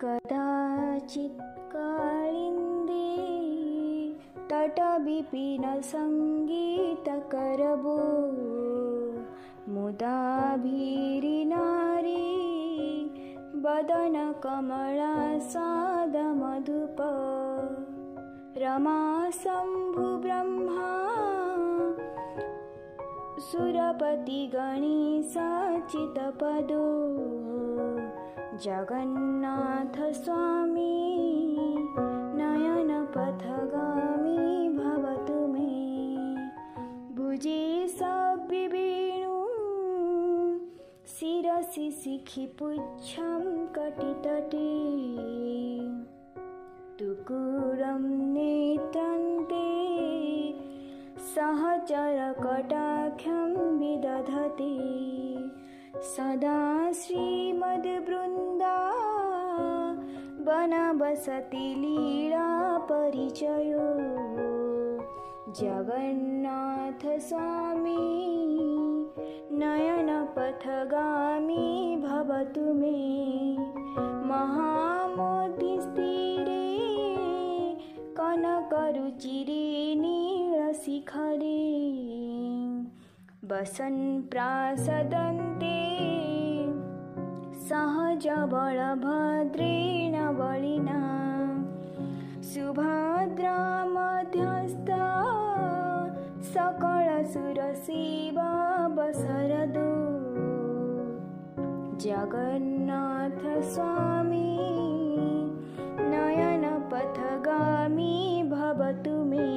कदाचित् कालिन्दे तटविपिनसङ्गीतकरबो मुदाभिरिनारी वदनकमलासादमधुप रमाशम्भुब्रह्मा सुरपतिगणेशाचितपदो जगन्नाथस्वामी नयनपथगामी भवतु मे। भुजे सविवेणु शिरसि शिखिपुच्छं कटितटे। टुकुरं नेत्रान्ते सहचरकटाख्यं विदधति सदा श्रीमद्वृन्दा वनवसति लीलापरिचयो जगन्नाथस्वामी नयनपथगामी भवतु मे। नीलशिखरे वसन् प्रासदन्ते सहजबलभद्रेण बलिना सुभद्रामध्यस्था सकलसुरसेवा वसरदो जगन्नाथस्वामी नयनपथगामी भवतु मे।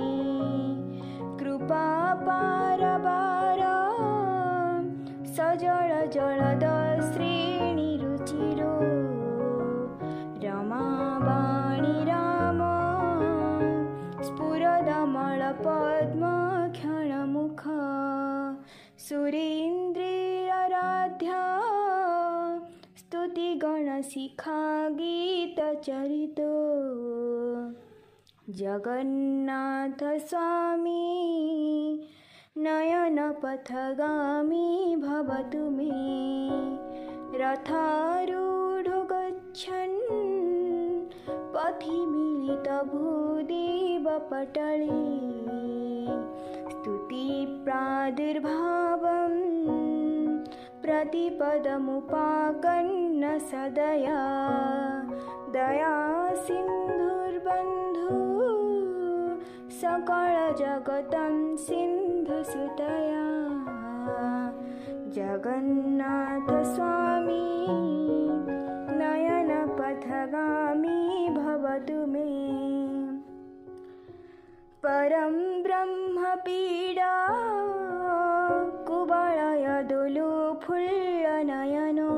कृपापारवार सजल जलदश्रेणिरुचिरो स्फुरदमलपद्मक्षणमुख सुरेन्द्रिराध्या स्तुतिगणशिखा गीतचरितो। जगन्नाथस्वामी नयनपथगामी भवतु मे। रथारूढो गच्छन् पथि मिलितभूदेवपटले स्तुतिप्रादुर्भावं प्रतिपदमुपाकन्न सदया। दया सिन्धुर्बन्धु। सकलजगतं सिन्धुसुतया। जगन्नाथस्वामी ब्रह्मपीडा कुवलयदुलुफुल्लनयनो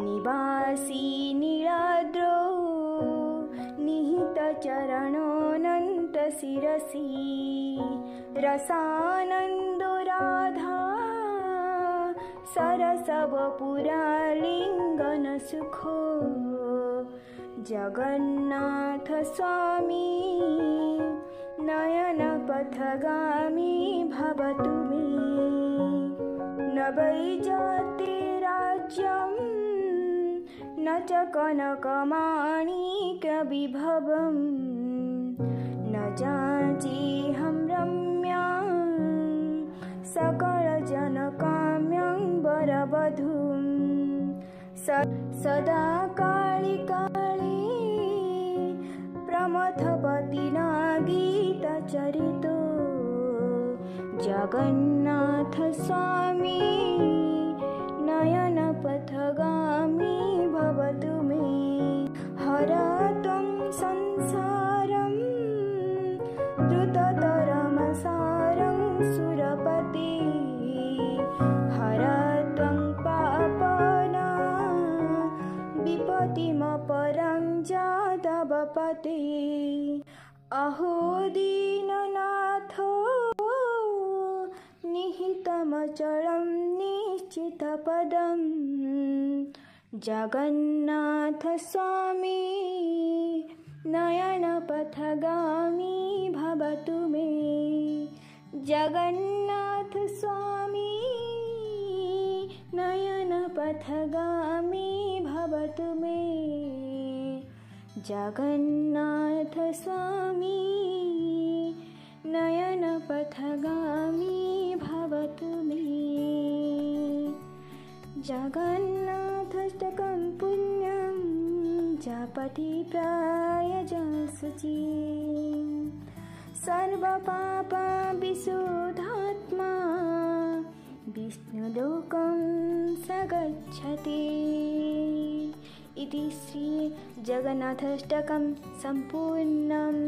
निवासी निराद्रो निहितचरणोऽनन्तशिरसि रसानन्दो राधा सरसवपुरालिङ्गनसुखो जगन्नाथस्वामी नयनपथगामी भवतु मे। न वै जाति राज्यं न च कनकमाणिकविभवं न जाचेऽहं रम्या सकलजनकाम्यं वरवधूं। सदा कालिकाले प्रमथपतिना गीतचरितो जगन्नाथस्वामी नयनपथगामी भवतु मे। हर त्वं संसारं द्रुततरमसारं सुरपति। हर त्वं पापना विपतिमपरं जादवपते अहो दीननाथो निहितमचलं निश्चितपदं जगन्नाथस्वामी नयनपथगामी भवतु मे। जगन्नाथस्वामी नयनपथगामी भव भवतु मे। जगन्नाथ जगन्नाथष्टकं पुण्यं जपति प्रायजसुचि सर्वपापविशुद्धात्मा विष्णुलोकं स गच्छति इति श्रीजगन्नाथाष्टकं सम्पूर्णम्